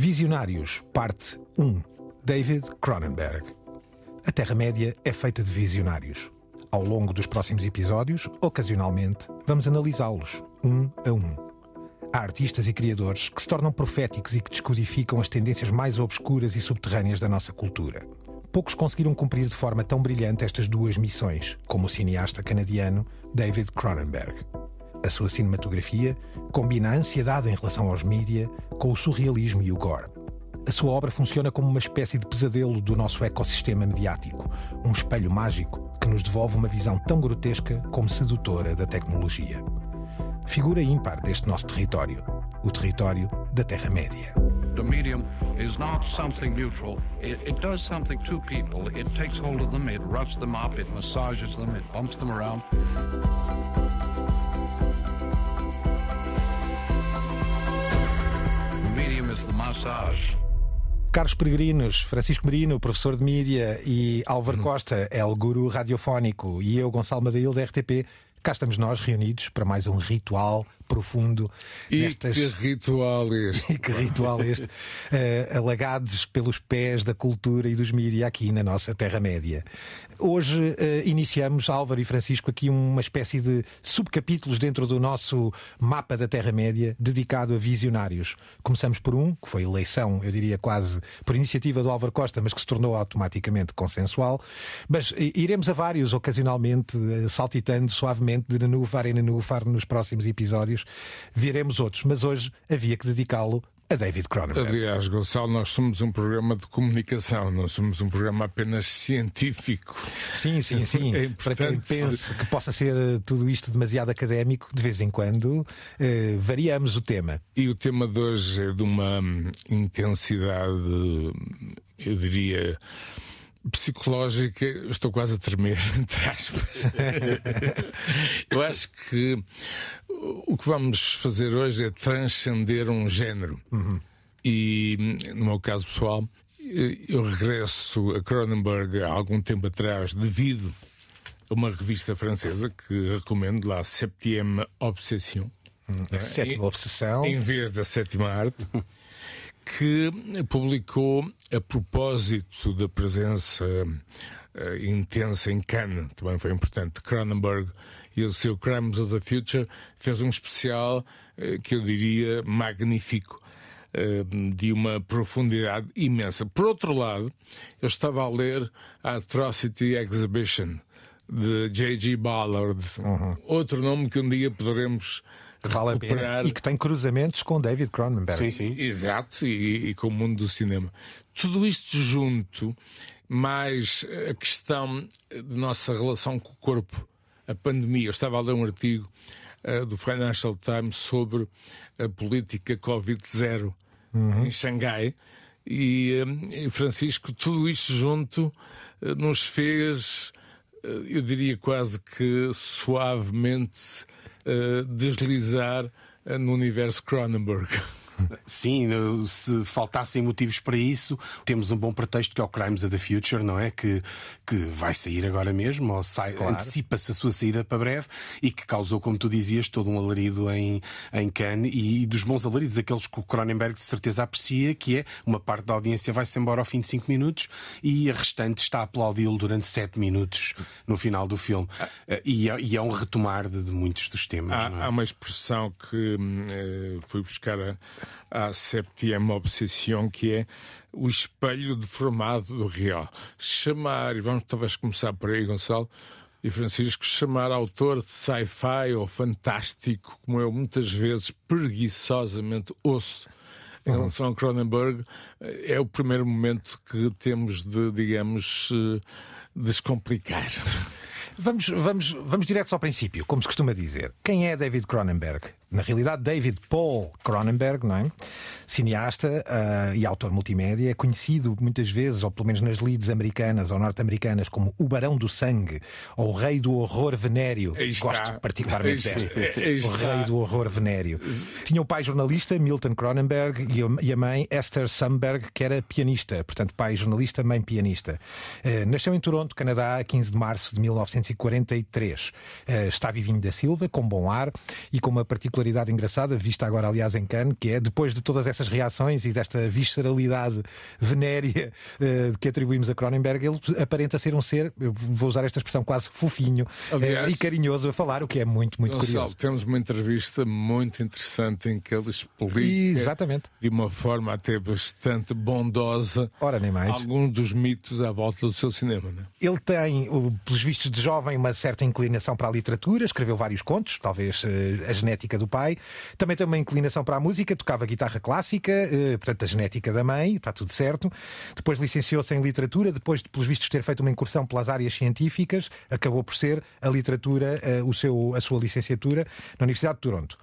Visionários, parte 1. David Cronenberg. A Terra-média é feita de visionários. Ao longo dos próximos episódios, ocasionalmente, vamos analisá-los, um a um. Há artistas e criadores que se tornam proféticos e que descodificam as tendências mais obscuras e subterrâneas da nossa cultura. Poucos conseguiram cumprir de forma tão brilhante estas duas missões, como o cineasta canadiano David Cronenberg. A sua cinematografia combina a ansiedade em relação aos mídia com o surrealismo e o gore. A sua obra funciona como uma espécie de pesadelo do nosso ecossistema mediático, um espelho mágico que nos devolve uma visão tão grotesca como sedutora da tecnologia. Figura ímpar deste nosso território, o território da Terra-média. The medium is not something neutral. It, it does something to people. It takes hold of them, it roughs them up, it massages them, it bumps them around. Massage. Carlos Peregrinos, Francisco Marino, professor de mídia, e Álvaro Costa, El Guru Radiofónico, e eu, Gonçalo Madail, da RTP, cá estamos nós reunidos para mais um ritual profundo. E nestas... que ritual este. E que ritual este, uh, alagados pelos pés da cultura e dos mídia aqui na nossa Terra-média. Hoje uh, iniciamos, Álvaro e Francisco, aqui uma espécie de subcapítulos dentro do nosso mapa da Terra-média dedicado a visionários. Começamos por um, que foi eleição, eu diria quase por iniciativa do Álvaro Costa, mas que se tornou automaticamente consensual. Mas iremos a vários, ocasionalmente, saltitando suavemente de nenufar em nenufar nos próximos episódios. Viremos outros, mas hoje havia que dedicá-lo a David Cronenberg. Aliás, Gonçalo, nós somos um programa de comunicação, não somos um programa apenas científico. Sim, sim, sim. É Para quem pense que possa ser eh, tudo isto demasiado académico, de vez em quando eh, variamos o tema. E o tema de hoje é de uma hum, intensidade, eu diria, psicológica. Estou quase a tremer, entre aspas. eu acho que o que vamos fazer hoje é transcender um género. E, no meu caso pessoal, eu regresso a Cronenberg há algum tempo atrás devido a uma revista francesa que recomendo lá, Septième Obsession. A sétima obsessão. Em vez da sétima arte, que publicou a propósito da presença eh, intensa em Cannes, também foi importante, Cronenberg e o seu Crimes of the Future, fez um especial eh, que eu diria magnífico. eh, De uma profundidade imensa. Por outro lado, eu estava a ler a Atrocity Exhibition de J.G. Ballard, outro nome que um dia poderemos Vale a pena. E que tem cruzamentos com David Cronenberg. Sim, sim. Exato, e, e com o mundo do cinema. Tudo isto junto, mais a questão de nossa relação com o corpo, a pandemia. Eu estava a ler um artigo eh, do Financial Times sobre a política Covid-0 em Xangai. E, eh, e, Francisco, tudo isto junto eh, nos fez, eh, eu diria quase que suavemente, eh, deslizar eh, no universo Cronenberg. Sim, se faltassem motivos para isso, temos um bom pretexto que é o Crimes of the Future, não é? Que, que vai sair agora mesmo, ou sai, antecipa-se a sua saída para breve e que causou, como tu dizias, todo um alarido em, em Cannes e, dos bons alaridos, aqueles que o Cronenberg de certeza aprecia, que é uma parte da audiência vai-se embora ao fim de 5 minutos e a restante está a aplaudi-lo durante 7 minutos no final do filme. Eh, E é, e é um retomar de, de muitos dos temas. Há, é? há uma expressão que eh, fui buscar a, à septième obsession, que é o espelho deformado do real. Chamar, e vamos talvez começar por aí, Gonçalo e Francisco, chamar autor de sci-fi ou fantástico, como eu muitas vezes preguiçosamente ouço em relação a Cronenberg, é o primeiro momento que temos de, digamos, eh, descomplicar. Vamos, vamos, vamos direto ao princípio, como se costuma dizer. Quem é David Cronenberg? Na realidade, David Paul Cronenberg, não é? Cineasta ah, e autor multimédia, conhecido muitas vezes, ou pelo menos nas leads americanas ou norte-americanas, como o Barão do Sangue ou o Rei do Horror Venéreo. Gosto particularmente desta. O. Rei do Horror Venéreo. Tinha o pai jornalista, Milton Cronenberg, e a- mãe, Esther Sumberg, que era pianista. Portanto, pai jornalista, mãe pianista. Eh, Nasceu em Toronto, Canadá, a 15 de março de 1950. 1943. Uh, está Vivinho da Silva, com bom ar e com uma particularidade engraçada, vista agora, aliás, em Cannes, que é depois de todas essas reações e desta visceralidade venérea uh, que atribuímos a Cronenberg, ele aparenta ser um ser, eu vou usar esta expressão quase fofinho aliás, uh, e carinhoso a falar, o que é muito, muito Gonçalo, curioso. Temos uma entrevista muito interessante em que ele explica Exatamente. de uma forma até bastante bondosa Ora, nem mais. alguns dos mitos à volta do seu cinema. Né? Ele tem, pelos vistos de jovem, uma certa inclinação para a literatura, escreveu vários contos, talvez eh, a genética do pai. Também tem uma inclinação para a música, tocava guitarra clássica, eh, portanto, a genética da mãe, está tudo certo. Depois licenciou-se em literatura, depois, pelos vistos, ter feito uma incursão pelas áreas científicas, acabou por ser a literatura eh, o seu, a sua licenciatura na Universidade de Toronto.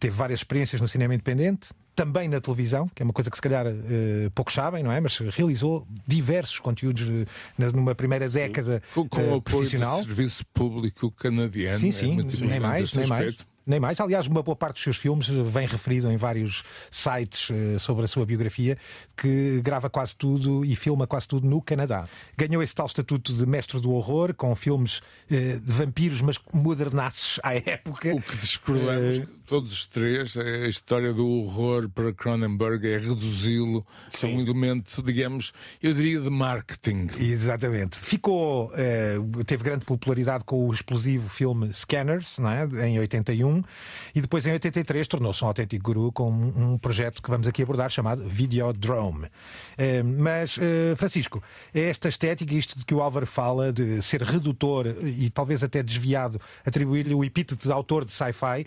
Teve várias experiências no cinema independente, também na televisão, que é uma coisa que se calhar uh, poucos sabem, não é? Mas realizou diversos conteúdos uh, numa primeira década com, com uh, profissional. Do serviço público canadiano. Sim, sim, é nem mais, nem mais nem mais. Aliás, uma boa parte dos seus filmes vem referido em vários sites uh, sobre a sua biografia, que grava quase tudo e filma quase tudo no Canadá. Ganhou esse tal estatuto de mestre do horror, com filmes uh, de vampiros, mas modernaços à época. O que discordamos uh... todos os três é a história do horror para Cronenberg, é reduzi-lo a um elemento, digamos, eu diria de marketing. Exatamente. Ficou, teve grande popularidade com o explosivo filme Scanners, não é? em 81 e depois em 83 tornou-se um autêntico guru com um projeto que vamos aqui abordar chamado Videodrome. Eh, mas, eh, Francisco, é esta estética, isto de que o Álvaro fala, de ser redutor e talvez até desviado, atribuir-lhe o epíteto de autor de sci-fi,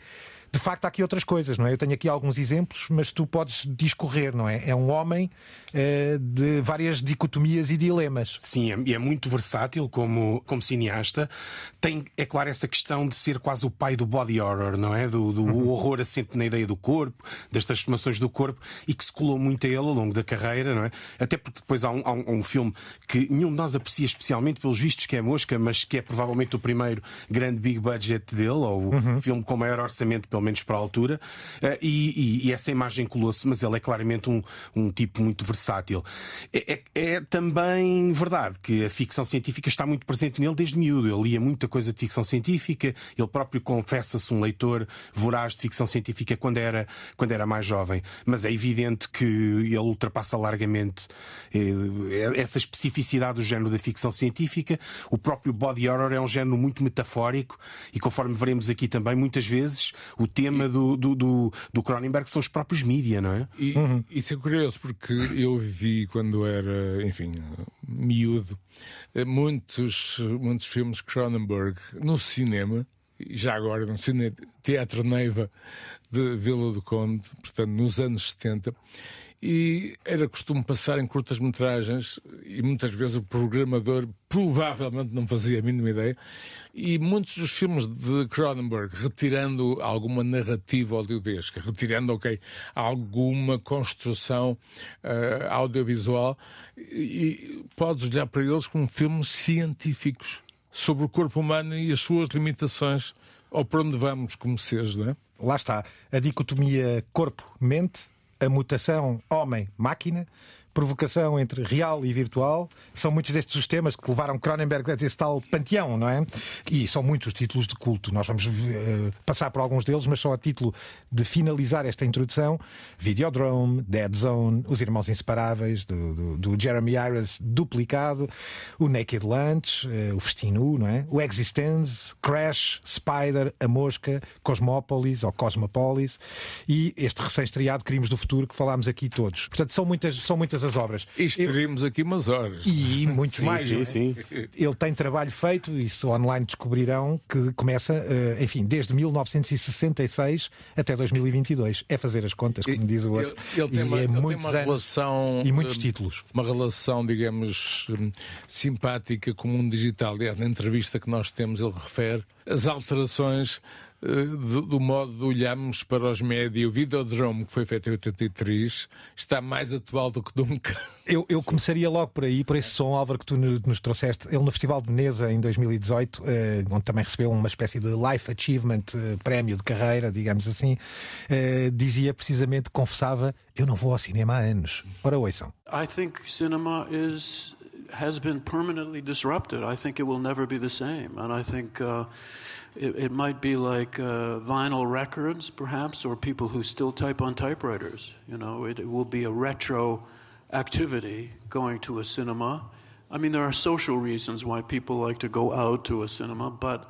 de facto há aqui outras coisas, não é? Eu tenho aqui alguns exemplos, mas tu podes discorrer, não é? É um homem uh, de várias dicotomias e dilemas. Sim, é, é, muito versátil como, como cineasta. Tem, é claro, essa questão de ser quase o pai do body horror, não é? Do, do uhum. horror assente na ideia do corpo, das transformações do corpo e que se colou muito a ele ao longo da carreira, não é? Até porque depois há um, há um, filme que nenhum de nós aprecia especialmente pelos vistos, que é Mosca, mas que é provavelmente o primeiro grande big budget dele, ou o uhum. filme com maior orçamento, pelo menos para a altura, eh, e, e, e essa imagem colou-se, mas ele é claramente um, um tipo muito versátil. É, é, é, também verdade que a ficção científica está muito presente nele desde miúdo. Ele lia muita coisa de ficção científica, ele próprio confessa-se um leitor voraz de ficção científica quando era, quando era mais jovem, mas é evidente que ele ultrapassa largamente eh, essa especificidade do género da ficção científica. O próprio body horror é um género muito metafórico e, conforme veremos aqui também, muitas vezes o tema do, do, do, do Cronenberg são os próprios mídia, não é? E, uhum. Isso é curioso porque eu vi quando era, enfim, miúdo, muitos, muitos filmes Cronenberg no cinema já agora no Cine Teatro Neiva de Vila do Conde, portanto nos anos 70, e era costume passar em curtas-metragens e muitas vezes o programador provavelmente não fazia a mínima ideia e muitos dos filmes de Cronenberg retirando alguma narrativa audiodesca, retirando, ok, alguma construção uh, audiovisual e, e podes olhar para eles como filmes científicos sobre o corpo humano e as suas limitações ou para onde vamos como seres, não é? Lá está, a dicotomia corpo-mente a mutação homem-máquina provocação entre real e virtual. São muitos destes os temas que levaram Cronenberg a esse tal panteão, não é? E são muitos os títulos de culto. Nós vamos uh, passar por alguns deles, mas só a título de finalizar esta introdução: Videodrome, Dead Zone, Os Irmãos Inseparáveis, do, do, do Jeremy Irons duplicado, o Naked Lunch, uh, o Festinu, não é? O Existence, Crash, Spider, A Mosca, Cosmópolis ou Cosmopolis e este recém-estreado Crimes do Futuro que falámos aqui todos. Portanto, são muitas, são muitas todas as obras. Isto teríamos aqui umas horas. E muitos sim, mais. Sim, sim. Ele tem trabalho feito, isso online descobrirão, que começa, eh, enfim, desde 1966 até 2022. É fazer as contas, como diz o outro. Ele, ele tem uma, é ele tem uma relação. E muitos títulos. Uma relação, digamos, hum, simpática com o mundo digital. Aliás, na entrevista que nós temos, ele refere as alterações eh, do, do, modo de olharmos para os médios. O Videodrome, que foi feito em 83, está mais atual do que nunca. Eu, eu começaria logo por aí, por esse som, Álvaro, que tu nos trouxeste. Ele no Festival de Veneza, em 2018, eh, onde também recebeu uma espécie de Life Achievement, eh, prémio de carreira, digamos assim, dizia precisamente, confessava, eu não vou ao cinema há anos. Ora, ouçam. I think cinema is has been permanently disrupted. I think it will never be the same. And I think uh, it, it, might be like uh, vinyl records, perhaps, or people who still type on typewriters. You know, it, it will be a retro activity going to a cinema. I mean, there are social reasons why people like to go out to a cinema, but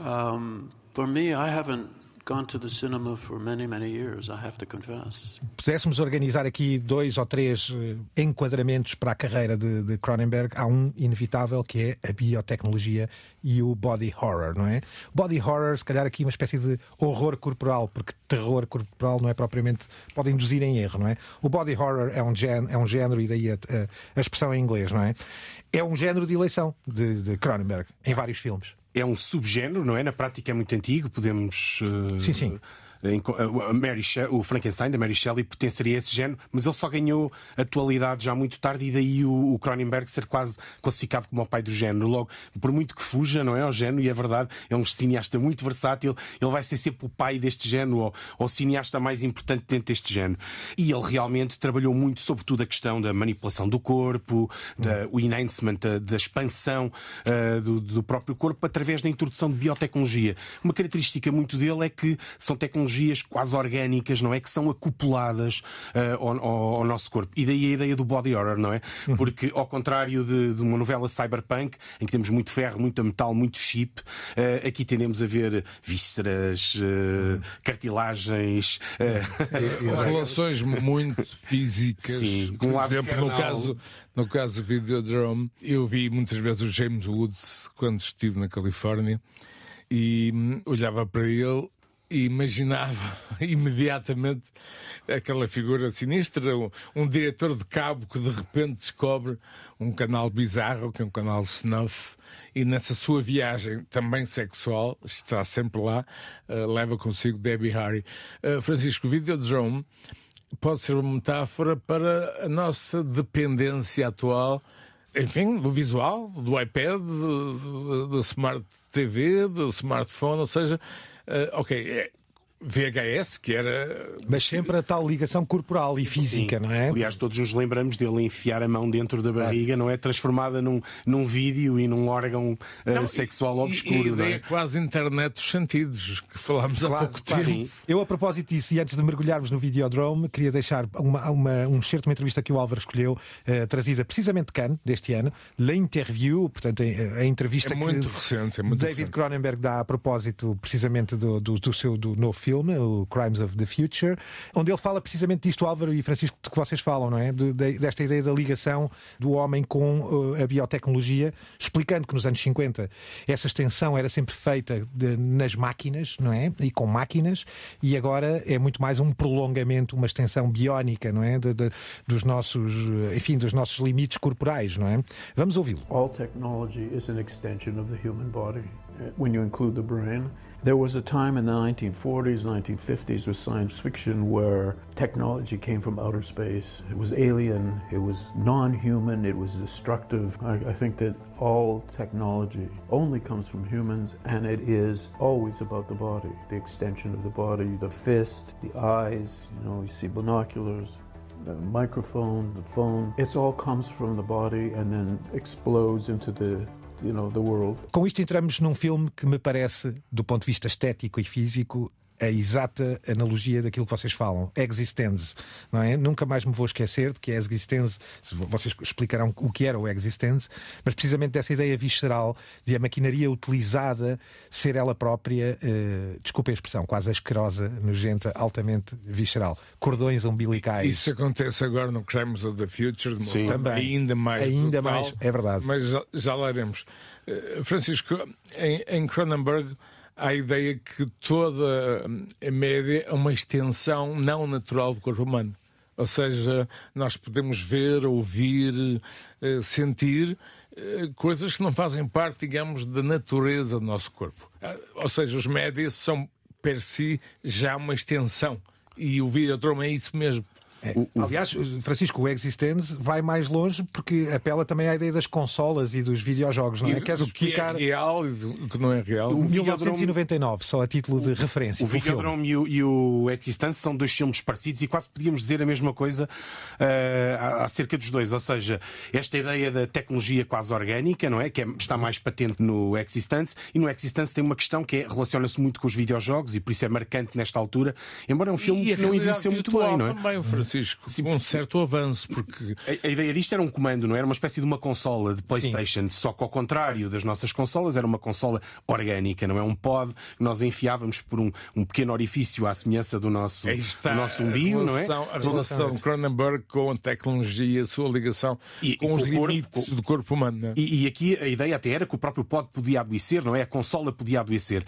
um, for me, I haven't gone to the cinema for many, many years, I have to confess. Pudéssemos organizar aqui dois ou três eh, enquadramentos para a carreira de, de Cronenberg, há um inevitável que é a biotecnologia e o body horror, não é? Body horror, se calhar aqui uma espécie de horror corporal, porque terror corporal não é propriamente. pode induzir em erro, não é? O body horror é um género, é um género e daí a, a, a expressão em inglês, não é? É um género de eleição de, de Cronenberg, em vários filmes é um subgénero, não é? Na prática é muito antigo, podemos. Uh, sim, sim. Mary o Frankenstein da Mary Shelley pertenceria a esse género, mas ele só ganhou atualidade já muito tarde e daí o, o Cronenberg ser quase classificado como o pai do género. Logo, por muito que fuja, não é? Ao género, e é verdade, é um cineasta muito versátil, ele vai ser sempre o pai deste género ou, ou o cineasta mais importante dentro deste género. E ele realmente trabalhou muito, sobretudo, a questão da manipulação do corpo, da, o enhancement, da, da expansão uh, do, do próprio corpo através da introdução de biotecnologia. Uma característica muito dele é que são tecnologias tecnologias quase orgânicas, não é? Que são acopladas uh, ao, ao, nosso corpo. E daí a ideia do body horror, não é? Uhum. Porque, ao contrário de, de, uma novela cyberpunk, em que temos muito ferro, muito metal, muito chip, uh, aqui tendemos a ver vísceras, uh, cartilagens. Relações muito físicas. Sim, Por um exemplo, no caso, no caso do Videodrome, eu vi muitas vezes o James Woods quando estive na Califórnia e hum, olhava para ele imaginava imediatamente aquela figura sinistra, um, um, diretor de cabo que de repente descobre um canal bizarro, que é um canal snuff, e nessa sua viagem também sexual, está sempre lá, uh, leva consigo Debbie Harry. Uh, Francisco, Videodrome pode ser uma metáfora para a nossa dependência atual enfim, do visual, do iPad, do Smart TV, do smartphone, ou seja, Uh, ok, é, VHS, que era. Mas sempre a tal ligação corporal e física, Sim. não é? Aliás, todos nos lembramos dele enfiar a mão dentro da barriga, é. não é? Transformada num, num vídeo e num órgão uh, não, sexual e, obscuro. E, não é? é quase internet dos sentidos, que falámos claro, há pouco tempo. Sim. Eu, a propósito disso, e antes de mergulharmos no Videodrome, queria deixar uma, uma, um certo, uma entrevista que o Álvaro escolheu, uh, trazida precisamente de Cannes, deste ano, La Interview, portanto, a, a entrevista é muito que recente, é muito David recente. Cronenberg dá a propósito precisamente do, do, do seu do novo filme, o Crime Crimes of the Future, onde ele fala precisamente disto, Álvaro e Francisco, de que vocês falam, não é? De, de, desta ideia da ligação do homem com uh, a biotecnologia, explicando que nos anos 50 essa extensão era sempre feita de, nas máquinas, não é? E com máquinas, e agora é muito mais um prolongamento, uma extensão biónica, não é? Dos nossos, enfim, dos nossos limites corporais, não é? Vamos ouvi-lo. All technology is an extension of the human body. When you include the brain. There was a time in the 1940s, 1950s with science fiction where technology came from outer space. It was alien, it was non human, it was destructive. I, I, think that all technology only comes from humans and it is always about the body, the extension of the body, the fist, the eyes, you know, you see binoculars. The microphone, the phone, it all comes from the body and then explodes into the Com isto entramos num filme que me parece, do ponto de vista estético e físico, a exata analogia daquilo que vocês falam, existence, não é? Nunca mais me vou esquecer de que a existence, vocês explicarão o que era o existence, mas precisamente dessa ideia visceral de a maquinaria utilizada ser ela própria, uh, desculpe a expressão, quase asquerosa, nojenta, altamente visceral. Cordões umbilicais. Isso acontece agora no Crimes of the Future, Sim. Também. ainda mais. Ainda mais, é verdade. Mas já, já lá iremos. Uh, Francisco, em, em Cronenberg a ideia que toda a média é uma extensão não natural do corpo humano. Ou seja, nós podemos ver, ouvir, eh, sentir eh, coisas que não fazem parte, digamos, da natureza do nosso corpo. Ah, ou seja, os médias são, per si, já uma extensão. E o Videodrome é isso mesmo. É. Aliás, Francisco, o Existence vai mais longe porque apela também à ideia das consolas e dos videojogos, não é? E Queres do explicar... que é real e do que não é real? O 1999, só a título de referência. O Videodrome e o, e o Existence são dois filmes parecidos e quase podíamos dizer a mesma coisa uh, acerca dos dois. Ou seja, esta ideia da tecnologia quase orgânica, não é? Que é, está mais patente no Existence e no Existence tem uma questão que é, relaciona-se muito com os videojogos e por isso é marcante nesta altura, embora é um filme que não envelheceu muito bem, não é? Também, Francisco, Sim, um certo avanço, porque. A, a, ideia disto era um comando, não é? era uma espécie de uma consola de PlayStation, Sim. só que ao contrário das nossas consolas, era uma consola orgânica, não é? Um pod que nós enfiávamos por um, um pequeno orifício à semelhança do nosso, do nosso umbigo, não é? A relação de Cronenberg com a tecnologia, a sua ligação e, com os limites corpo, do corpo humano. É? E, e, aqui a ideia até era que o próprio pod podia adoecer, não é? A consola podia adoecer.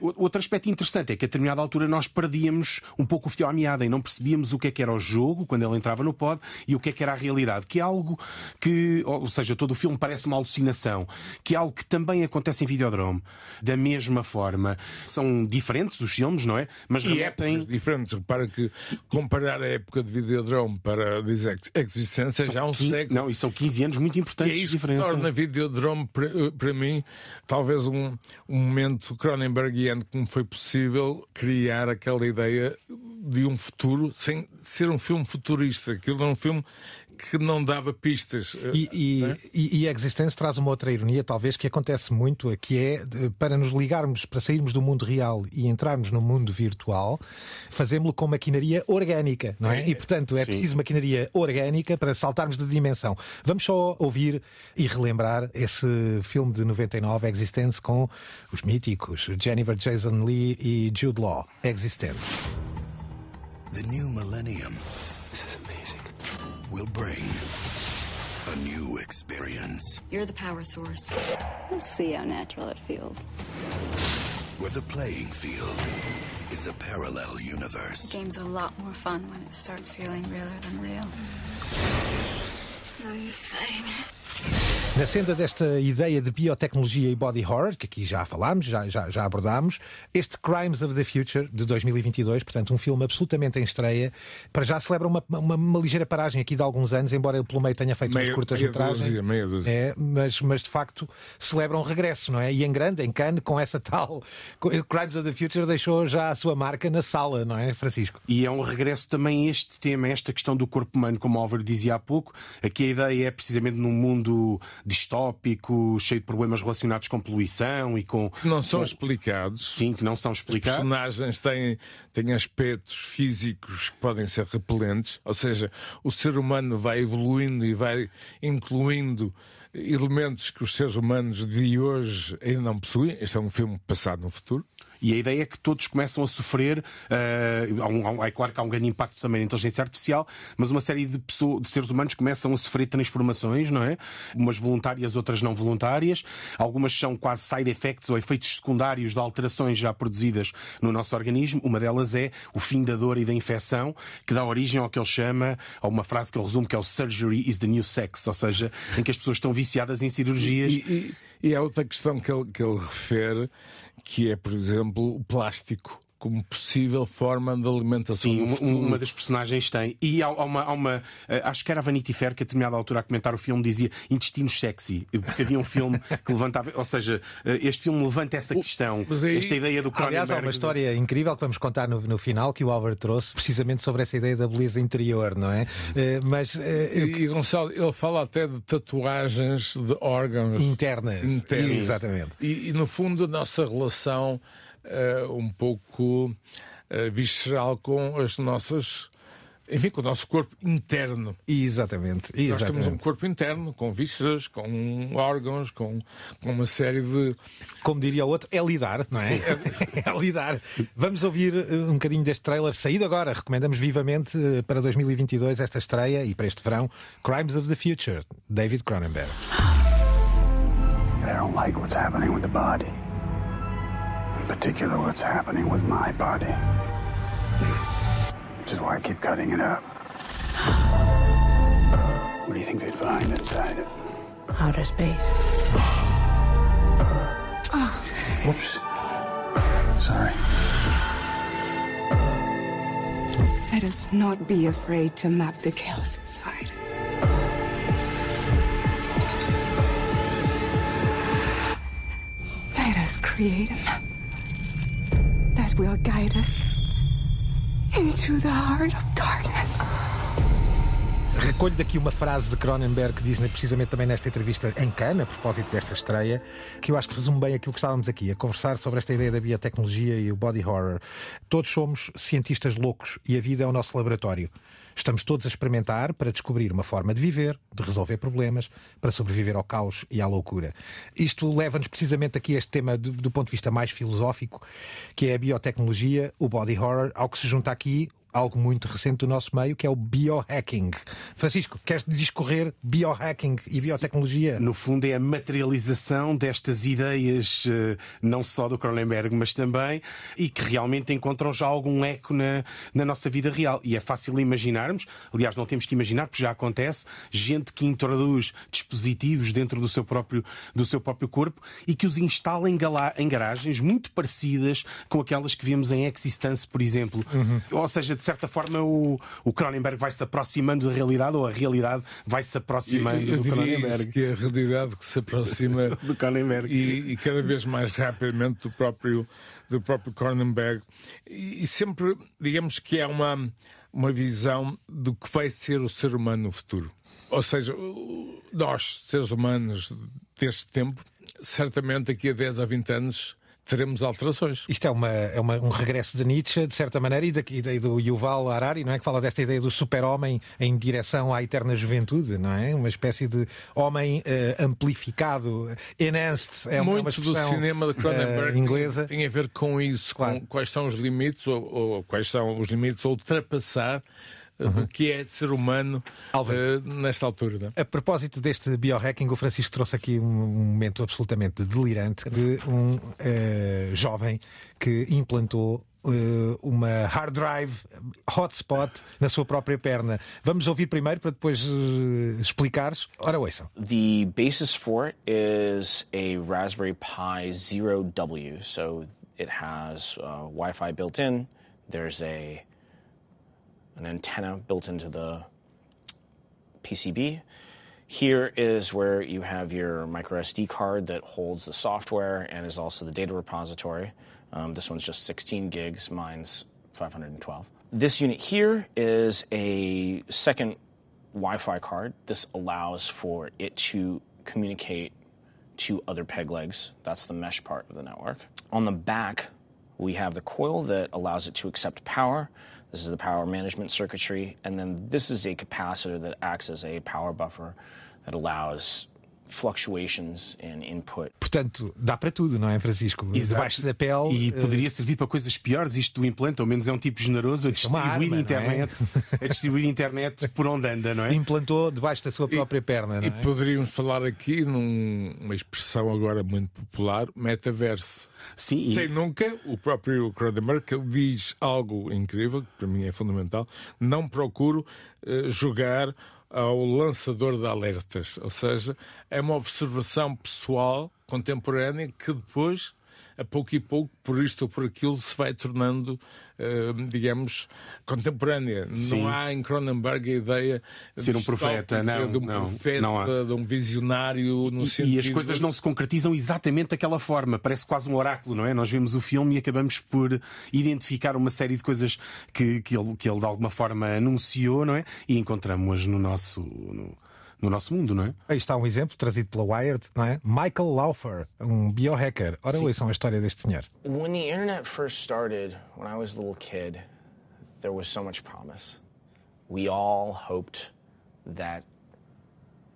Uh, outro aspecto interessante é que a determinada altura nós perdíamos um pouco o fio à meada e não percebíamos o que é que era o jogo quando ele entrava no pod e o que é que era a realidade, que é algo que, ou seja, todo o filme parece uma alucinação, que é algo que também acontece em Videodrome. Da mesma forma, são diferentes os filmes, não é? Mas remetem. diferentes. Repara que comparar a época de Videodrome para a Existência já é um século. Não, e são 15 anos muito importantes e é isso diferença. torna Videodrome, para, mim, talvez um, um momento Cronenbergiano que me foi possível criar aquela ideia de um futuro sem ser um filme futurista. Aquilo é um filme que não dava pistas. E, e, é? e, e a Existence traz uma outra ironia, talvez, que acontece muito, que é para nos ligarmos, para sairmos do mundo real e entrarmos no mundo virtual, fazemos-lo com maquinaria orgânica, não é? é. E, portanto, é Sim. preciso maquinaria orgânica para saltarmos de dimensão. Vamos só ouvir e relembrar esse filme de 99, Existence, com os míticos Jennifer Jason Lee e Jude Law. Existence. The new millennium. This is amazing. Will bring a new experience. You're the power source. We'll see how natural it feels. Where the playing field is a parallel universe. The game's a lot more fun when it starts feeling realer than real. No use fighting it. Na senda desta ideia de biotecnologia e body horror, que aqui já falámos, já, já, já abordámos, este Crimes of the Future de 2022, portanto, um filme absolutamente em estreia, para já celebra uma, uma, uma ligeira paragem aqui de alguns anos, embora ele pelo meio tenha feito meia, umas curtas-metragens. É, mas, mas de facto celebra um regresso, não é? E em grande, em Cannes, com essa tal. Crimes of the Future deixou já a sua marca na sala, não é, Francisco? E é um regresso também este tema, esta questão do corpo humano, como o Álvaro dizia há pouco. Aqui a ideia é precisamente num mundo distópico, cheio de problemas relacionados com poluição e com. Que não são com... explicados. Sim, que não são explicados. Os personagens têm, têm aspectos físicos que podem ser repelentes, ou seja, o ser humano vai evoluindo e vai incluindo elementos que os seres humanos de hoje ainda não possuem. Este é um filme passado no futuro. E a ideia é que todos começam a sofrer. Uh, é claro que há um grande impacto também na inteligência artificial, mas uma série de, pessoas, de seres humanos começam a sofrer transformações, não é? Umas voluntárias, outras não voluntárias. Algumas são quase side effects ou efeitos secundários de alterações já produzidas no nosso organismo. Uma delas é o fim da dor e da infecção, que dá origem ao que ele chama, a uma frase que eu resumo, que é o surgery is the new sex, ou seja, em que as pessoas estão viciadas em cirurgias. E, e, e há outra questão que ele, que ele refere, que é, por exemplo, o plástico como possível forma de alimentação. Sim, uma, uma, das personagens tem. E há, há uma, há uma uh, acho que era a Vanity Fair que a determinada altura a comentar o filme dizia intestinos sexy, porque havia um filme que levantava, ou seja, uh, este filme levanta essa questão, aí, esta ideia do Cronenberg. Aliás, há uma história incrível que vamos contar no, no final que o Álvaro trouxe, precisamente sobre essa ideia da beleza interior, não é? Uh, mas e, e Gonçalo, ele fala até de tatuagens de órgãos internas. internas. Exatamente. E, e no fundo a nossa relação uh, um pouco uh, visceral com as nossas enfim, com o nosso corpo interno. Exatamente, exatamente. Nós temos um corpo interno, com vísceras, com órgãos, com, com uma série de. Como diria o outro, é lidar, não é? é lidar. Vamos ouvir eh, um bocadinho deste trailer saído agora. Recomendamos vivamente para 2022 esta estreia e para este verão: Crimes of the Future, David Cronenberg. I don't like what's happening with the body. In particular, what's happening with my body. Which is why I keep cutting it up. What do you think they'd find inside it? Outer space. Whoops. Sorry. Let us not be afraid to map the chaos inside. Let us create a map that will guide us into the heart of darkness. Recolho daqui uma frase de Cronenberg que diz precisamente também nesta entrevista em Cannes, a propósito desta estreia, que eu acho que resume bem aquilo que estávamos aqui a conversar sobre esta ideia da biotecnologia e o body horror. Todos somos cientistas loucos e a vida é o nosso laboratório. Estamos todos a experimentar para descobrir uma forma de viver, de resolver problemas, para sobreviver ao caos e à loucura. Isto leva-nos precisamente aqui a este tema do, do ponto de vista mais filosófico, que é a biotecnologia, o body horror, ao que se junta aqui algo muito recente do nosso meio, que é o biohacking. Francisco, queres discorrer biohacking e biotecnologia? No fundo, é a materialização destas ideias, eh, não só do Cronenberg, mas também, e que realmente encontram já algum eco na, na nossa vida real. E é fácil imaginarmos, aliás, não temos que imaginar, porque já acontece, gente que introduz dispositivos dentro do seu próprio, do seu próprio corpo e que os instala em, em garagens muito parecidas com aquelas que vemos em Existence, por exemplo. Uhum. Ou seja, de certa forma, o, o Cronenberg vai se aproximando da realidade ou a realidade vai se aproximando eu, eu do Cronenberg. que é a realidade que se aproxima do Cronenberg. E, e, cada vez mais rapidamente do próprio, do próprio Cronenberg. E, e sempre, digamos que é uma, uma visão do que vai ser o ser humano no futuro. Ou seja, nós, seres humanos deste tempo, certamente daqui a 10 ou 20 anos teremos alterações. Isto é, uma, é uma, um regresso de Nietzsche, de certa maneira, e, daqui, e do Yuval Harari, não é? Que fala desta ideia do super-homem em direção à eterna juventude, não é? Uma espécie de homem uh, amplificado, enhanced. É Muito uma expressão, do cinema de Cronenberg uh, inglesa. Tem, tem, a ver com isso, claro. com quais são os limites, ou, ou quais são os limites a ultrapassar uhum. que é ser humano uh, nesta altura. É? A propósito deste biohacking, o Francisco trouxe aqui um, momento absolutamente delirante de um uh, jovem que implantou uh, uma hard drive hotspot na sua própria perna. Vamos ouvir primeiro para depois uh, explicares. Ora, ouçam. The basis for it is a Raspberry Pi Zero W. So it has uh, Wi-Fi built in. There's a an antenna built into the PCB. Here is where you have your micro SD card that holds the software and is also the data repository. Um, this one's just 16 gigs, mine's 512. This unit here is a second Wi Fi card. This allows for it to communicate to other peg legs. That's the mesh part of the network. On the back, we have the coil that allows it to accept power. This is the power management circuitry. And then this is a capacitor that acts as a power buffer that allows fluctuations in input. Portanto, dá para tudo, não é, Francisco? Exato. Debaixo da pele. E uh... poderia servir para coisas piores isto do implante, ao menos é um tipo generoso a é distribuir arma, internet, é? a distribuir internet por onde anda, não é? Implantou debaixo da sua própria e, perna, não é? E poderíamos falar aqui numa expressão agora muito popular, metaverso. Sim, Sem nunca, o próprio Cronenberg diz algo incrível, que para mim é fundamental, não procuro uh, jogar ao lançador de alertas, ou seja, é uma observação pessoal contemporânea que depois a pouco e pouco, por isto ou por aquilo, se vai tornando, uh, digamos, contemporânea. Sim. Não há em Cronenberg a ideia de ser um profeta, não, de um não, profeta, não de um visionário no e, sentido... e as coisas não se concretizam exatamente daquela forma. Parece quase um oráculo, não é? Nós vemos o filme e acabamos por identificar uma série de coisas que, que, ele, que ele de alguma forma anunciou, não é? E encontramos no nosso. No no nosso mundo, não é? Aí está um exemplo trazido pela Wired, não é? Michael Laufer, um biohacker. Ora, Sim. ouçam a história deste senhor. When the internet first started, when I was a little kid, there was so much promise. We all hoped that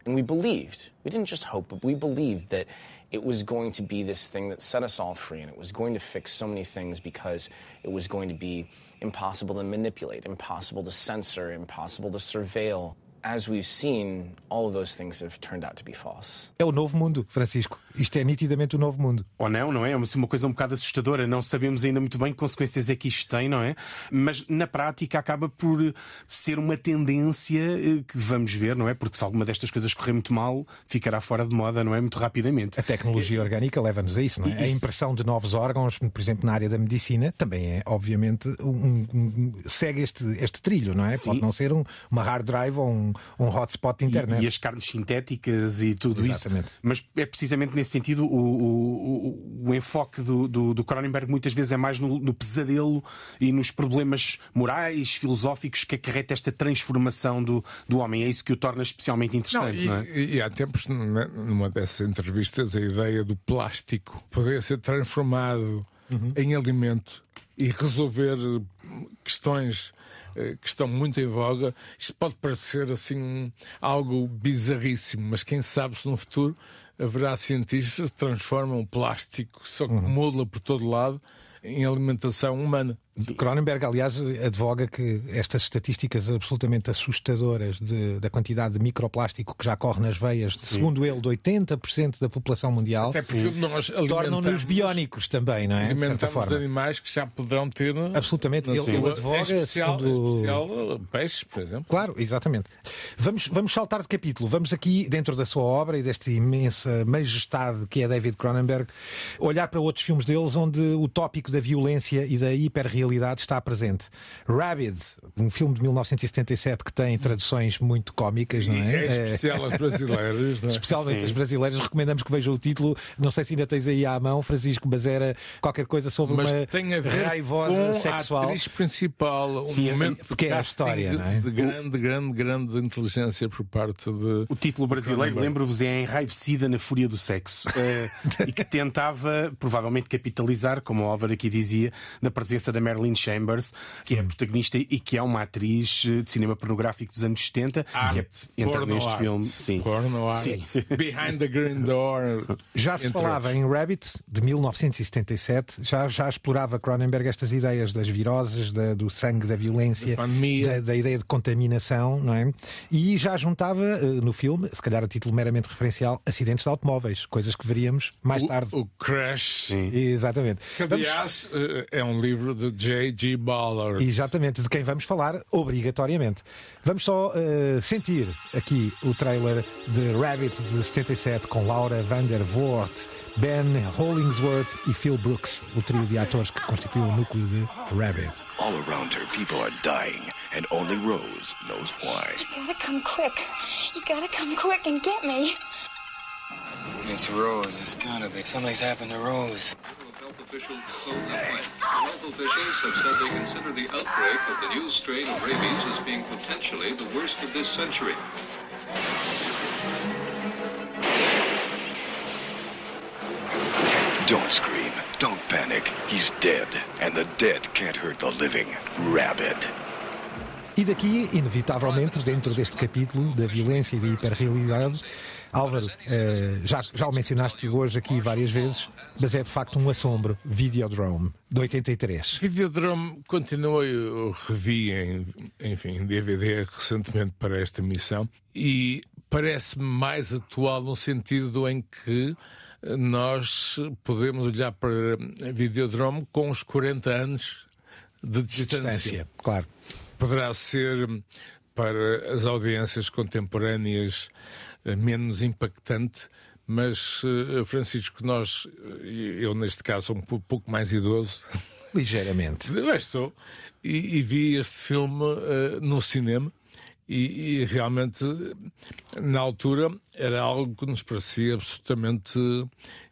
and we believed. We didn't just hope, but we believed that it was going to be this thing that set us all free and it was going to fix so many things because it was going to be impossible to manipulate, impossible to censor, impossible to surveil as we've seen, all of those things have turned out to be false. É o novo mundo, Francisco. Isto é nitidamente o novo mundo. Ou não, não é? É uma coisa um bocado assustadora. Não sabemos ainda muito bem que consequências é que isto tem, não é? Mas na prática acaba por ser uma tendência eh, que vamos ver, não é? Porque se alguma destas coisas correr muito mal, ficará fora de moda, não é? Muito rapidamente. A tecnologia orgânica leva-nos a isso, não é? A impressão de novos órgãos, por exemplo, na área da medicina, também é, obviamente, um, um, segue este, este trilho, não é? Sim. Pode não ser um, uma hard drive ou um, um hotspot de internet. E, e, as carnes sintéticas e tudo Exatamente. isso. Mas é precisamente nesse sentido o, o, o, o enfoque do, do, do, Cronenberg muitas vezes é mais no, no, pesadelo e nos problemas morais, filosóficos que acarreta esta transformação do, do homem. É isso que o torna especialmente interessante. Não, e, não é? e, há tempos, numa dessas entrevistas, a ideia do plástico poder ser transformado uhum. em alimento e resolver questões que estão muito em voga. Isto pode parecer assim algo bizarríssimo, mas quem sabe se no futuro haverá cientistas que transformam o plástico, só que uhum. por todo lado, em alimentação humana. Cronenberg, aliás, advoga que estas estatísticas absolutamente assustadoras de, da quantidade de microplástico que já corre nas veias, de, segundo ele, de 80% da população mundial, tornam-nos biónicos também, não é? Alimentamos de, animais que já poderão ter. Absolutamente. Ele, ele advoga. É especial, segundo... especial peixes, por exemplo. Claro, exatamente. Vamos, vamos saltar de capítulo. Vamos aqui, dentro da sua obra e desta imensa majestade que é David Cronenberg, olhar para outros filmes deles onde o tópico da violência e da hiperrealidade realidade está presente. Rabid, um filme de 1977 que tem traduções muito cómicas, não é? É especial às brasileiras, não é? Especialmente as brasileiras. Recomendamos que vejam o título. Não sei se ainda tens aí à mão, Francisco, mas era qualquer coisa sobre mas uma tem a ver raivosa com sexual. A atriz principal, um Sim, momento porque é a história, de, não é? de grande, grande, grande inteligência por parte de. O título brasileiro, lembro-vos, é Enraivecida na Fúria do Sexo. uh, e que tentava, provavelmente, capitalizar, como o Álvaro aqui dizia, na presença da Mary Marilyn Chambers, que é a protagonista e que é uma atriz eh, de cinema pornográfico dos anos 70, art, que é, entra neste art, filme. Sim. Porno sim. Behind the Green Door. Já se falava outros. em Rabbit, de 1977, já, já explorava Cronenberg estas ideias das viroses, da, do sangue, da violência, da, da, ideia de contaminação, não é? E já juntava uh, no filme, se calhar a título meramente referencial, acidentes de automóveis, coisas que veríamos mais o, tarde. O Crash. Sim. Exatamente. Que, aliás, Vamos... Eh, é um livro de J.G. Ballard. Exatamente, de quem vamos falar obrigatoriamente. Vamos só uh, sentir aqui o trailer de Rabbit de 77 com Laura Vandervoort, Ben Hollingsworth e Phil Brooks, o trio de atores que constitui o núcleo de Rabbit. All around her people are dying and only Rose knows why. You gotta come quick. You gotta come quick and get me. It's Rose. It's gotta be. Something's happened to Rose. Officials. Health officials have said they consider the outbreak of the new strain of rabies as being potentially the worst of this century. Don't scream. Don't panic. He's dead. And the dead can't hurt the living. Rabbit. E daqui, inevitavelmente, dentro deste capítulo da violência e da hiperrealidade, Álvaro, uh, já, já o mencionaste hoje aqui várias vezes, mas é de facto um assombro. Videodrome, de 83. Videodrome continua, eu revi em, enfim, DVD recentemente para esta missão e parece-me mais atual no sentido em que nós podemos olhar para Videodrome com os 40 anos de distância. Distância claro. Poderá ser para as audiências contemporâneas eh, menos impactante, mas, eh, Francisco, nós, eh, eu neste caso sou um pouco mais idoso. Ligeiramente. Mas sou. E, e vi este filme uh, no cinema. E, e, realmente, na altura, era algo que nos parecia absolutamente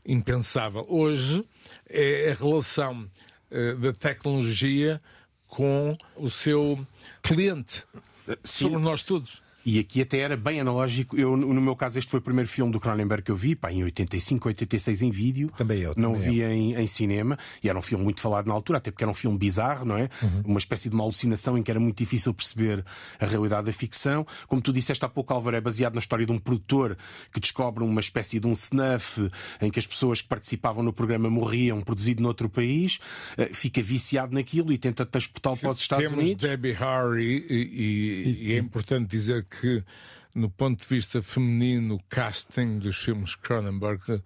impensável. Hoje é a relação uh, da tecnologia com o seu cliente, Sim. sobre nós todos. E aqui até era bem analógico. Eu, no meu caso, este foi o primeiro filme do Cronenberg que eu vi, pá, em 85, 86 em vídeo. Também eu. Não também vi em, em, cinema. E era um filme muito falado na altura, até porque era um filme bizarro, não é? Uhum. Uma espécie de uma alucinação em que era muito difícil perceber a realidade da ficção. Como tu disseste há pouco, Álvaro, é baseado na história de um produtor que descobre uma espécie de um snuff em que as pessoas que participavam no programa morriam, produzido noutro país, eh, fica viciado naquilo e tenta transportá-lo para os Estados Temos Unidos. Debbie Harry e, e, e, e é importante dizer que, no ponto de vista feminino, o casting dos filmes Cronenberg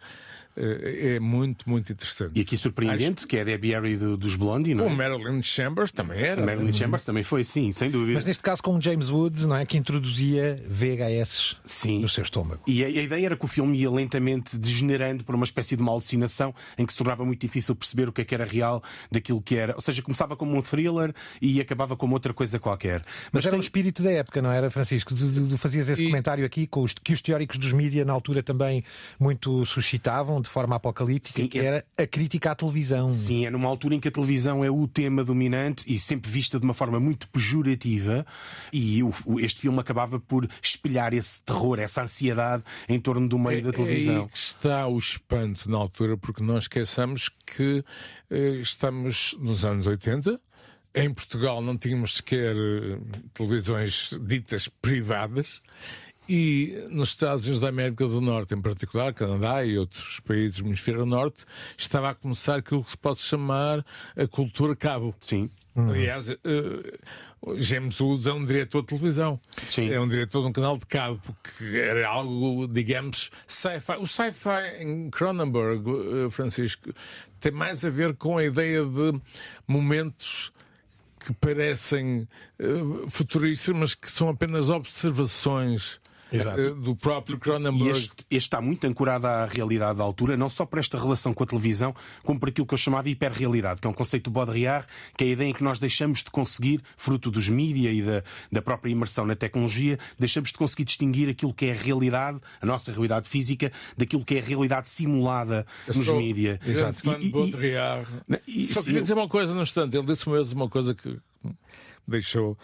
é muito, muito interessante. E aqui surpreendente, Acho... que é a Debbie Harry do, dos Blondie, não é? O Marilyn Chambers também era. O Marilyn Chambers também foi, sim, sem dúvida. Mas neste caso com o James Woods, não é? Que introduzia VHS sim. no seu estômago. E a, a, ideia era que o filme ia lentamente degenerando por uma espécie de uma alucinação em que se tornava muito difícil perceber o que, é que era real daquilo que era. Ou seja, começava como um thriller e acabava como outra coisa qualquer. Mas, Mas era tem... um espírito da época, não era, Francisco? De, fazias esse e... comentário aqui com os, que os teóricos dos mídias na altura também muito suscitavam de forma apocalíptica Sim, que era a crítica à televisão. Sim, é numa altura em que a televisão é o tema dominante e sempre vista de uma forma muito pejorativa, e o, este filme acabava por espelhar esse terror, essa ansiedade em torno do meio é, da televisão. É aí que está o espanto na altura, porque nós esqueçamos que eh, estamos nos anos 80, em Portugal não tínhamos sequer eh, televisões ditas privadas e nos Estados Unidos da América do Norte, em particular, Canadá e outros países do hemisfério norte, estava a começar aquilo que se pode chamar a cultura cabo. Sim. Aliás, uh, James Woods é um diretor de televisão. Sim. É um diretor de um canal de cabo, porque era algo, digamos, sci-fi. O sci-fi em Cronenberg, uh, Francisco, tem mais a ver com a ideia de momentos que parecem uh, futuristas, mas que são apenas observações Exato. Eh, do próprio Cronenberg. E este, este, está muito ancorado à realidade da altura, não só por esta relação com a televisão, como por aquilo que eu chamava hiperrealidade, que é um conceito do Baudrillard, que é a ideia em que nós deixamos de conseguir, fruto dos mídia e da, da própria imersão na tecnologia, deixamos de conseguir distinguir aquilo que é a realidade, a nossa realidade física, daquilo que é a realidade simulada eu nos mídia. Exato. Fã de Baudrillard. E, e, só queria dizer uma coisa no instante, ele disse mesmo uma coisa que me deixou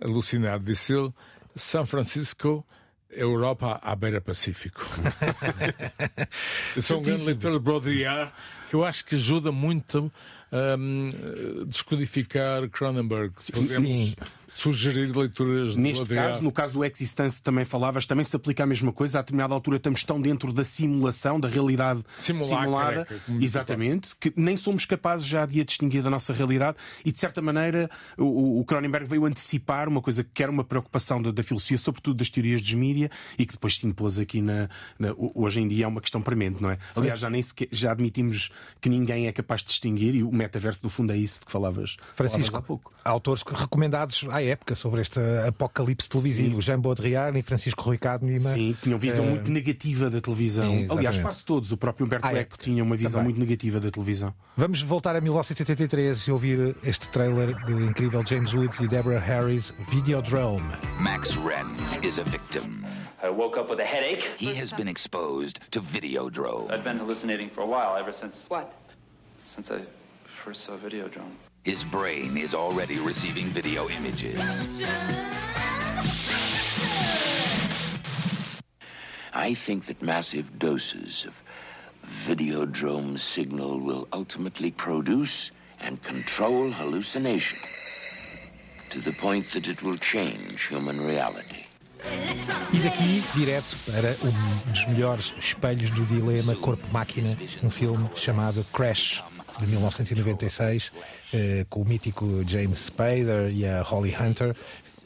alucinado. Disse ele, São Francisco Europa à beira Pacífico. eu sou um grande leitor de Baudrillard que eu acho que ajuda muito um, descodificar Cronenberg. Podemos sim. sugerir leituras Neste caso, no caso do Existence também falavas, também se aplica a mesma coisa. A determinada altura estamos tão dentro da simulação, da realidade simulada, exatamente, que nem somos capazes já de a distinguir da nossa realidade e, de certa maneira, o, o Cronenberg veio antecipar uma coisa que era uma preocupação da, da filosofia, sobretudo das teorias dos mídia, e que depois se impôs aqui na, na, Hoje em dia é uma questão premente, não é? Aliás, já, nem sequer, já admitimos que ninguém é capaz de distinguir, e o metaverso, no fundo, é isso de que falavas, Francisco, falavas há pouco. Autores recomendados à época sobre este apocalipse televisivo, Sim. Jean Baudrillard e Francisco Rui Cadme. Sim, tinham visão uh... muito negativa da televisão. Sim, Aliás, quase todos. O próprio Humberto ah, Eco tinha uma visão também. muito negativa da televisão. Vamos voltar a 1983 e ouvir este trailer do incrível James Woods e Deborah Harris, Videodrome. Max Wren is a victim. I woke up with a headache. He has been exposed to Videodrome. I've been hallucinating for a while, ever since. What? Since I first saw Videodrome. His brain is already receiving video images. I think that massive doses of Videodrome signal will ultimately produce and control hallucination to the point that it will change human reality. E daqui, direto para um dos melhores espelhos do dilema Corpo-Máquina, um filme chamado Crash, de 1996, eh, com o mítico James Spader e a Holly Hunter,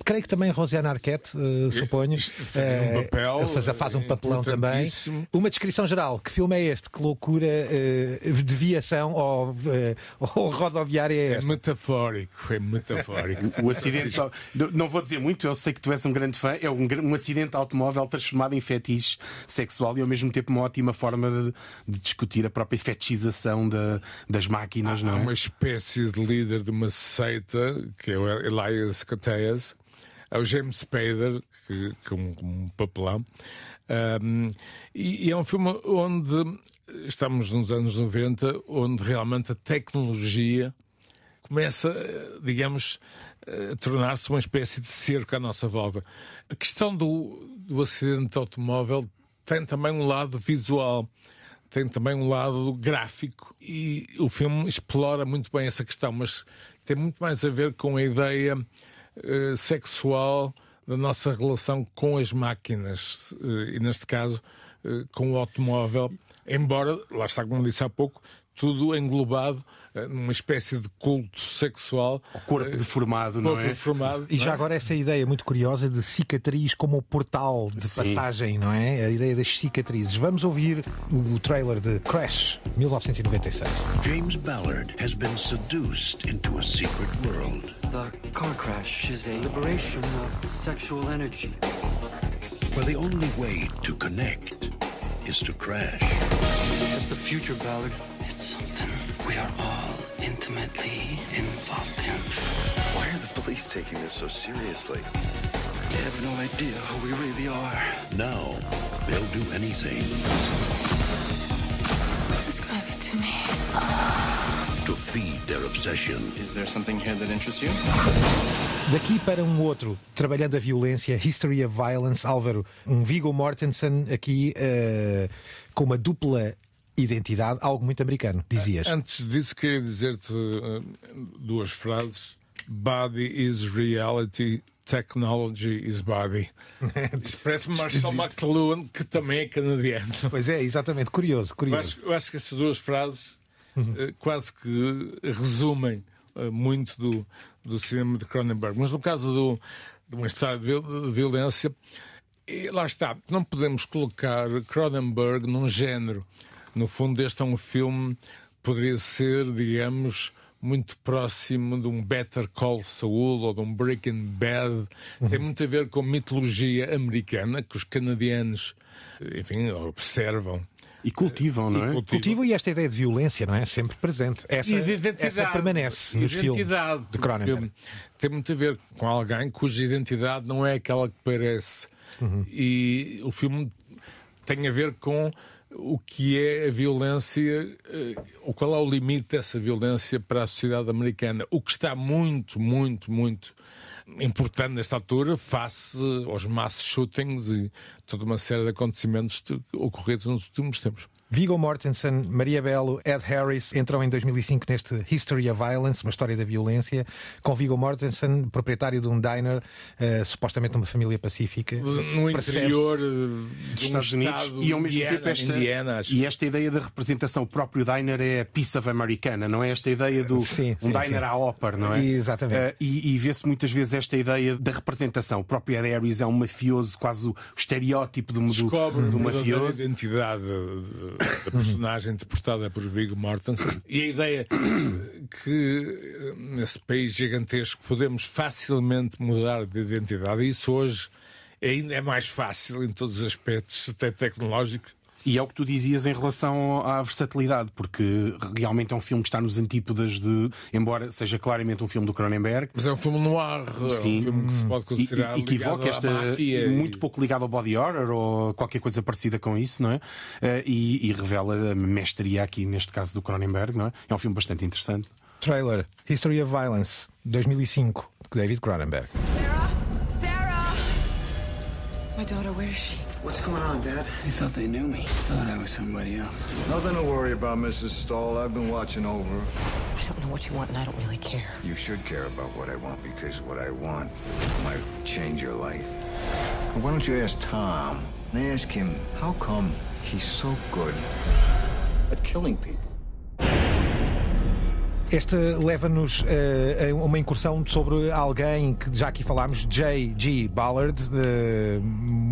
creio que também Rosiana Arquette, uh, suponho. Faz um papel. Faz, faz um papelão também. Uma descrição geral. Que filme é este? Que loucura uh, de viação ou, uh, ou rodoviária é este? É metafórico, é metafórico. o acidente, não vou dizer muito, eu sei que tu és um grande fã, é um, um acidente automóvel transformado em fetiche sexual e ao mesmo tempo uma ótima forma de, de discutir a própria fetichização de, das máquinas, há, não é? Uma espécie de líder de uma seita, que é o Elias Coteas, é o James Spader, que, que um, um papelão. Um, e, e, é um filme onde estamos nos anos 90, onde realmente a tecnologia começa, digamos, a tornar-se uma espécie de cerco à nossa volta. A questão do, do acidente automóvel tem também um lado visual, tem também um lado gráfico e o filme explora muito bem essa questão, mas tem muito mais a ver com a ideia eh, sexual da nossa relação com as máquinas uh, e, neste caso, uh, com o automóvel. Embora, lá está, como disse há pouco, tudo englobado eh, numa espécie de culto sexual. O corpo deformado, não corpo é? Deformado, E já não é? agora essa ideia muito curiosa de cicatriz como o portal de Sim. passagem, não é? A ideia das cicatrizes. Vamos ouvir o trailer de Crash, 1996. James Ballard has been seduced into a secret world. The car crash is a liberation of sexual energy. where the only way to connect is to crash. It's the future, Ballard. It's something we are all intimately involved in. Why are the police taking this so seriously? They have no idea who we really are. Now, they'll do anything Describe it to me. Ah. Obsession. Is there something here that interests you? Daqui para um outro, trabalhando a violência, History of Violence, Álvaro, um Viggo Mortensen aqui eh, com uma dupla identidade, algo muito americano, dizias. Antes disso, queria dizer-te eh, duas frases. Body is reality, technology is body. Parece Marshall McLuhan, que também é canadiano. Pois é, exatamente, curioso, Eu curioso. acho, eu acho que essas duas frases eh, quase que resumem eh, muito do, do cinema de Cronenberg. Mas no caso do, de uma história de viol- de violência, e lá está, não podemos colocar Cronenberg num género. No fundo, este é um filme, poderia ser, digamos, muito próximo de um Better Call Saul ou de um Breaking Bad. Tem muito a ver com mitologia americana que os canadianos, enfim, observam. E cultivam, não é? cultivam. Cultivo e esta ideia de violência, não é? Sempre presente. Essa, E de identidade. essa permanece nos filmes Identidade, de Cronenberg. Tem muito a ver com alguém cuja identidade não é aquela que parece. Uhum. E o filme tem a ver com o que é a violência, eh, o qual é o limite dessa violência para a sociedade americana. O que está muito, muito, muito importante nesta altura, face aos mass shootings e toda uma série de acontecimentos ocorridos nos últimos tempos. Viggo Mortensen, Maria Bello, Ed Harris entram em 2005 neste History of Violence, uma história da violência, com Viggo Mortensen, proprietário de um diner, eh, supostamente numa família pacífica. No interior eh, dos dos Estados Unidos e ao mesmo tempo esta, Indiana, e esta ideia da representação, o próprio diner é a piece of americana, não é esta ideia do Sim, um sim, diner sim. à ópera, não é? Exatamente. Eh, e e vê-se muitas vezes esta ideia da representação. O próprio Ed Harris é um mafioso, quase o estereótipo do, do, descobre do a verdadeira mafioso. identidade eh, da personagem interpretada por Viggo Mortensen e a ideia que eh, nesse país gigantesco podemos facilmente mudar de identidade e isso hoje ainda é mais fácil em todos os aspectos, até tecnológicos. E é o que tu dizias em relação à versatilidade, porque realmente é um filme que está nos antípodas de, embora seja claramente um filme do Cronenberg, Mas é um filme no ar, é Sim. um filme que se pode considerar e, e que ligado evoca à esta máfia e- muito pouco ligado ao body horror ou qualquer coisa parecida com isso, não é? Eh, e, e revela a mestria aqui neste caso do Cronenberg, não é? É um filme bastante interessante. Trailer History of Violence, 2005, de David Cronenberg. Sarah? Sarah! My daughter, where is she? What's going on, Dad? They thought they knew me. Thought I was somebody else. Nothing to worry about, Mrs. Stahl. I've been watching over. I don't know what you want, and I don't really care. You should care about what I want because what I want might change your life. Why don't you ask Tom and ask him how come he's so good at killing people? Esta leva-nos a uma incursão sobre alguém que já aqui falámos, J.G. Ballard, eh,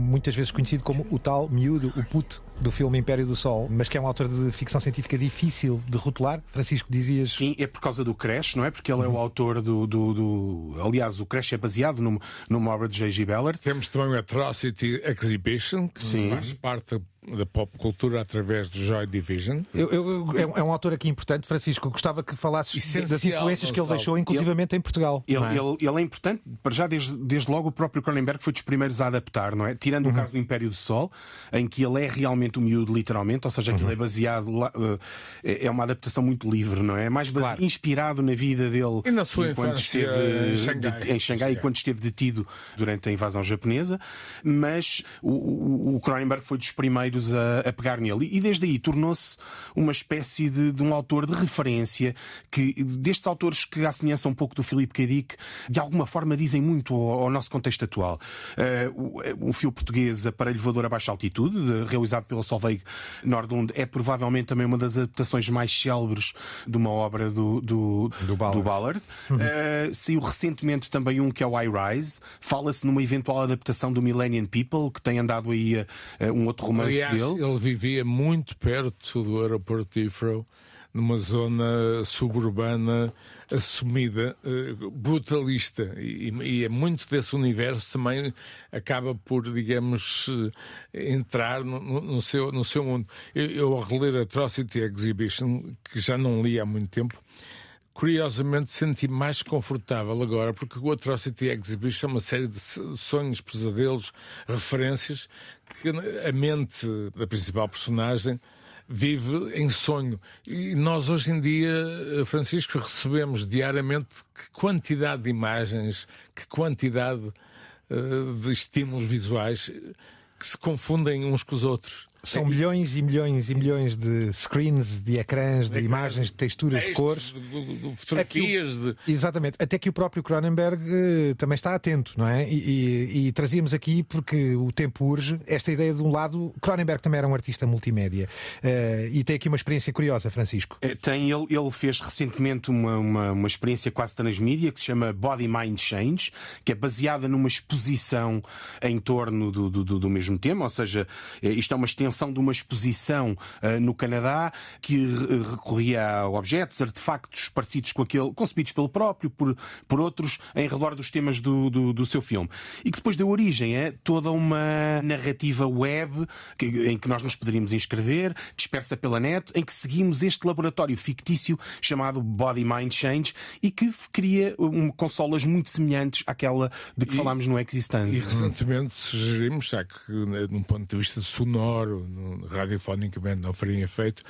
muitas vezes conhecido como o tal miúdo, o puto do filme Império do Sol, mas que é um autor de ficção científica difícil de rotular. Francisco, dizias. Sim, é por causa do Crash, não é? Porque ele é o autor do. do, do- Aliás, o Crash é baseado num- numa obra de J.G. Ballard. Temos também o Atrocity Exhibition, que Sim. faz parte da pop cultura através do Joy Division. Eu- eu- é um- é um autor aqui importante, Francisco. Gostava que falasses Essencial, das influências que ele deixou, inclusivamente em Portugal. Ele, é? ele- ele é importante, para já desde, desde logo o próprio Cronenberg foi dos primeiros a adaptar, não é? Tirando o caso do Império do Sol, em que ele é realmente o miúdo, literalmente, ou seja, aquilo é baseado, lá, eh, é uma adaptação muito livre, não é? É mais base- Claro. inspirado na vida dele E na sua enquanto esteve em Xangai. det- em Xangai e quando esteve detido durante a invasão japonesa. Mas o, o, o Cronenberg foi dos primeiros primeiros a, a pegar nele. E desde aí tornou-se uma espécie de, de, um autor de referência que, destes autores que, à semelhança um pouco do Philip K. Dick, de alguma forma dizem muito ao, ao nosso contexto atual. Uh, o, o filme português Aparelho Voador a Baixa Altitude, de, realizado pelo Solveig Nordlund, é provavelmente também uma das adaptações mais célebres de uma obra do, do, do Ballard. Do Ballard. Uhum. Uh, saiu recentemente também um que é o I Rise. Fala-se numa eventual adaptação do Millennium People, que tem andado aí a um outro romance Aliás, dele. Ele vivia muito perto do aeroporto de Heathrow, numa zona suburbana assumida, eh, brutalista. E, e é muito desse universo também acaba por, digamos, eh, entrar no, no, seu, no seu mundo. Eu, eu, ao reler Atrocity Exhibition, que já não li há muito tempo, curiosamente senti mais confortável agora, porque o Atrocity Exhibition é uma série de sonhos, pesadelos, referências que a mente da principal personagem vive em sonho. E nós hoje em dia, Francisco, recebemos diariamente que quantidade de imagens, que quantidade uh, de estímulos visuais que se confundem uns com os outros. São milhões e milhões e milhões de screens, de ecrãs, de, de imagens, de texturas, textos, de cores. De, de fotografias. O, exatamente. Até que o próprio Cronenberg uh, também está atento, não é? E, e, e, trazíamos aqui, porque o tempo urge, esta ideia de um lado. Cronenberg também era um artista multimédia. Uh, e tem aqui uma experiência curiosa, Francisco. É, tem, ele, ele fez recentemente uma, uma, uma experiência quase transmídia que se chama Body Mind Change, que é baseada numa exposição em torno do, do, do, do mesmo tema, ou seja, isto é uma extensão de uma exposição uh, no Canadá que recorria a objetos, artefactos parecidos com aquele, concebidos pelo próprio, por, por outros, em redor dos temas do, do, do seu filme. E que depois deu origem a toda uma narrativa web que, em que nós nos poderíamos inscrever, dispersa pela net, em que seguimos este laboratório fictício chamado Body Mind Change e que cria um, consolas muito semelhantes àquela de que e, falámos no Existence. E recentemente sugerimos, já que, né, num ponto de vista sonoro, radiofonicamente não faria feito,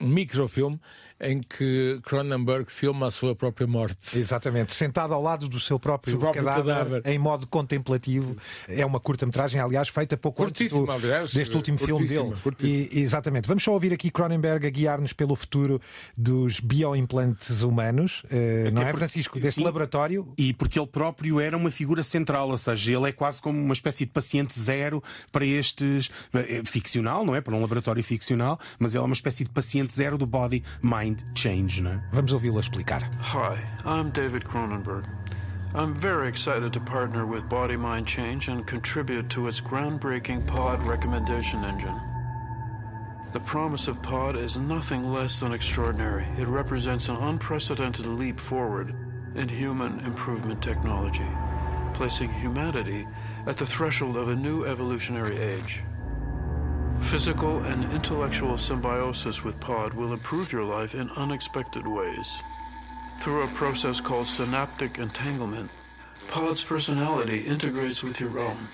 um microfilme em que Cronenberg filma a sua própria morte. Exatamente, sentado ao lado do seu próprio, seu próprio cadáver, cadáver, em modo contemplativo. É uma curta-metragem, aliás, feita pouco antes do, aliás, deste último filme dele. E, exatamente. Vamos só ouvir aqui Cronenberg a guiar-nos pelo futuro dos bioimplantes humanos, uh, não é, Francisco? Deste sim, laboratório. E porque ele próprio era uma figura central, ou seja, ele é quase como uma espécie de paciente zero para estes. É ficcional, não é? Para um laboratório ficcional, mas ele é uma espécie de paciente zero do body mind mind change, né? Vamos ouvi-lo explicar. Hi, I'm David Cronenberg. I'm very excited to partner with Body Mind Change and contribute to its groundbreaking pod recommendation engine. The promise of Pod is nothing less than extraordinary. It represents an unprecedented leap forward in human improvement technology, placing humanity at the threshold of a new evolutionary age. Physical and intellectual symbiosis with Pod will improve your life in unexpected ways. Through a process called synaptic entanglement, Pod's personality integrates with your own,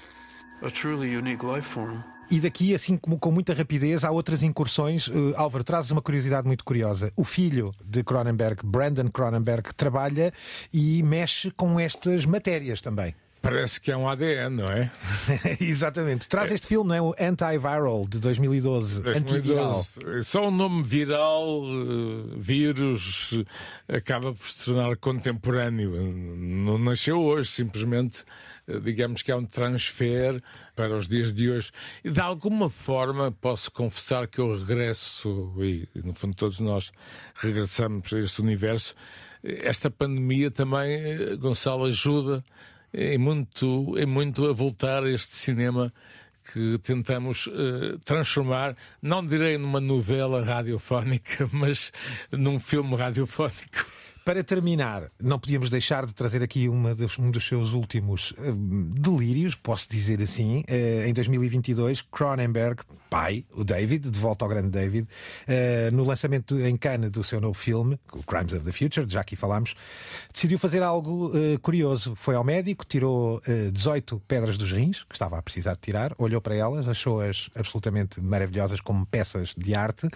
a truly unique life form. E daqui, assim como com muita rapidez, há outras incursões. Uh, Álvaro, trazes uma curiosidade muito curiosa. O filho de Cronenberg, Brandon Cronenberg, trabalha e mexe com estas matérias também. Parece que é um ADN, não é? Exatamente. Traz é. este filme, não é? O Antiviral de 2012. 2012. Antiviral. Só o nome viral, uh, vírus, acaba por se tornar contemporâneo. Não nasceu hoje, simplesmente, uh, digamos que é um transfer para os dias de hoje. E de alguma forma posso confessar que eu regresso, e no fundo todos nós regressamos a este universo. Esta pandemia também, Gonçalo, ajuda é muito, é muito a voltar a este cinema que tentamos uh, transformar, não direi numa novela radiofónica, mas num filme radiofónico. Para terminar, não podíamos deixar de trazer aqui dos, um dos seus últimos uh, delírios, posso dizer assim. Uh, em 2022, Cronenberg, pai, o David, de volta ao grande David, uh, no lançamento em Cannes do seu novo filme, Crimes of the Future, já aqui falámos, decidiu fazer algo curioso. Foi ao médico, tirou 18 pedras dos rins, que estava a precisar de tirar, olhou para elas, achou-as absolutamente maravilhosas como peças de arte.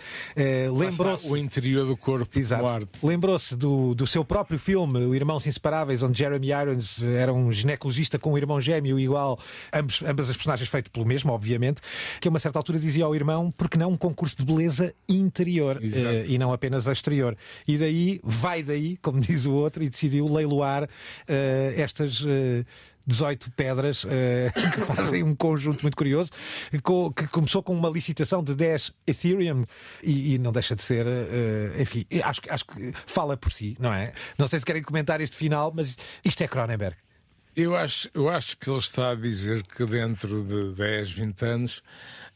Lembrou-se. O interior do corpo, Exato. arte. Lembrou-se do do seu próprio filme, O Irmãos Inseparáveis, onde Jeremy Irons era um ginecologista com um irmão gêmeo igual, ambos, ambas as personagens feitas pelo mesmo, obviamente, que a uma certa altura dizia ao irmão, porque não um concurso de beleza interior Exato. e não apenas exterior. E daí, vai daí, como diz o outro, e decidiu leiloar eh, estas. Eh, 18 pedras eh, que fazem um conjunto muito curioso, que começou com uma licitação de 10 Ethereum e, e não deixa de ser, eh, enfim, acho, acho que fala por si, não é? Não sei se querem comentar este final, mas isto é Cronenberg. Eu acho, eu acho que ele está a dizer que dentro de 10, 20 anos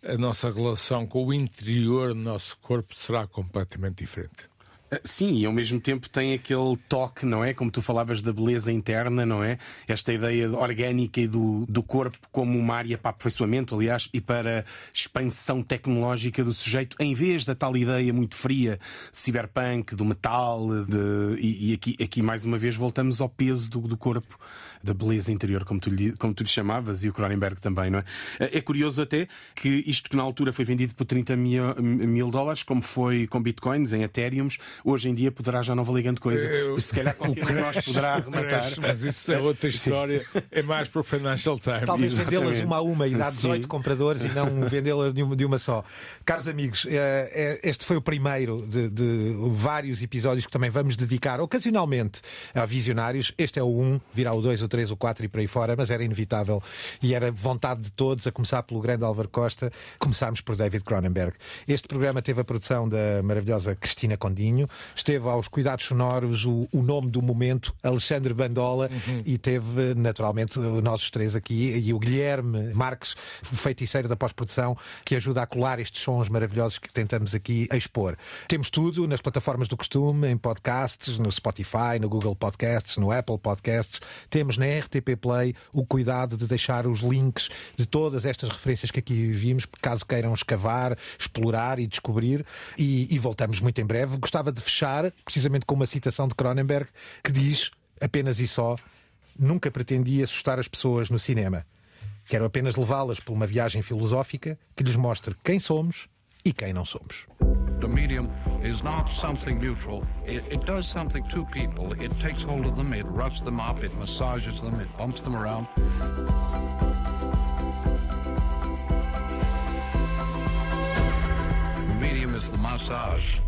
a nossa relação com o interior do nosso corpo será completamente diferente. Ah, Sim, e ao mesmo tempo tem aquele toque, não é? Como tu falavas da beleza interna, não é? Esta ideia orgânica e do, do corpo como uma área para aperfeiçoamento, aliás, e para expansão tecnológica do sujeito, em vez da tal ideia muito fria cyberpunk, do metal, de, e, e aqui, aqui mais uma vez voltamos ao peso do, do corpo, da beleza interior, como tu, lhe, como tu lhe chamavas, e o Cronenberg também, não é? É curioso até que isto que na altura foi vendido por 30 mil, mil dólares, como foi com bitcoins, em Ethereums, hoje em dia poderá já não valer grande coisa. Eu- Se calhar qualquer um de nós poderá arrematar. Mas, mas isso é outra história, é mais para o Financial Times. Talvez vendê-las uma a uma e dar Sim. 18 compradores e não vendê-las de uma, de uma só. Caros amigos, eh, eh, este foi o primeiro de, de vários episódios que também vamos dedicar ocasionalmente a visionários. Este é o 1, virá o 2, o 3, o 4 e por aí fora, mas era inevitável e era vontade de todos, a começar pelo grande Álvaro Costa, começarmos por David Cronenberg. Este programa teve a produção da maravilhosa Cristina Condinho, esteve aos cuidados sonoros o, o nome do momento, Alexandre Bandola, e teve naturalmente nós os três aqui e o Guilherme Marques, o feiticeiro da pós-produção, que ajuda a colar estes sons maravilhosos que tentamos aqui expor. Temos tudo nas plataformas do costume, em podcasts, no Spotify, no Google Podcasts, no Apple Podcasts. Temos na RTP Play o cuidado de deixar os links de todas estas referências que aqui vimos, caso queiram escavar, explorar e descobrir. E, e voltamos muito em breve. Gostava de fechar precisamente com uma citação de Cronenberg que diz apenas e só: Nunca pretendi assustar as pessoas no cinema. Quero apenas levá-las por uma viagem filosófica que lhes mostre quem somos e quem não somos. The medium is not something neutral. It, it does something to people. It takes hold of them, it rubs them up, it massages them, it bumps them around. The medium is the massage.